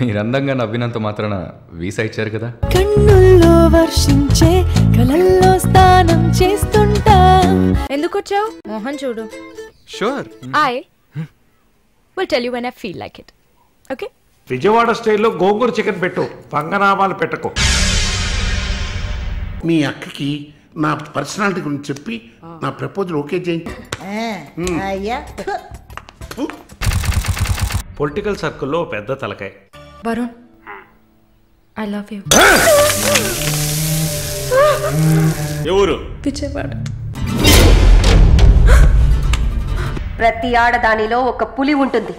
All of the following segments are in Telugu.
మీరు అందంగా నవ్వినంత మాత్రాన వీసా ఇచ్చారు కదా. కన్నుల్లో వర్షించే కలల్లో స్నానం చేస్తుంటా. ఎందుకు వచ్చావు? మోహన్ చూడు. Sure I will tell you when I feel like it okay Vijayawada స్టైల్లో గోంగూర చికెన్ పెట్టు. పంగనామాలు పెట్టకు. మీ అక్కకి నా పర్సనాలిటీ గురించి చెప్పి నా ప్రపోజల్ ఓకే చేయండి అయ్యా. పొలిటికల్ సర్కిల్లో పెద్ద తలకాయ. వరుణ్ ఐ లవ్ యూ ఎవరు విజయవాడ. ప్రతి ఆడదానిలో ఒక పులి ఉంటుంది.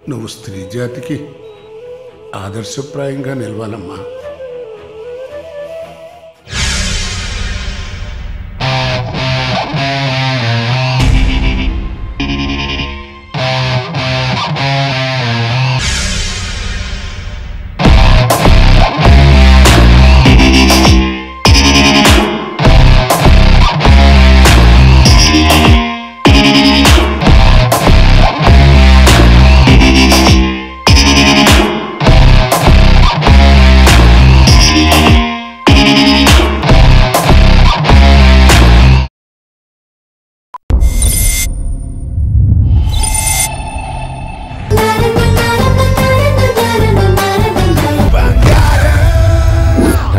నువ్వు స్త్రీ జాతికి ఆదర్శప్రాయంగా నిలవాలమ్మా.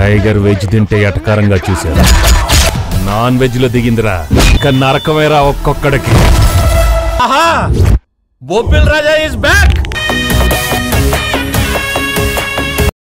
టైగర్ వెజ్ తింటే ఎటకారంగా చూశారు? నాన్ వెజ్లో దిగిందిరా. ఇక నరకమేరా ఒక్కొక్కడికి. బొబ్బిల్ రాజా ఇస్ బ్యాక్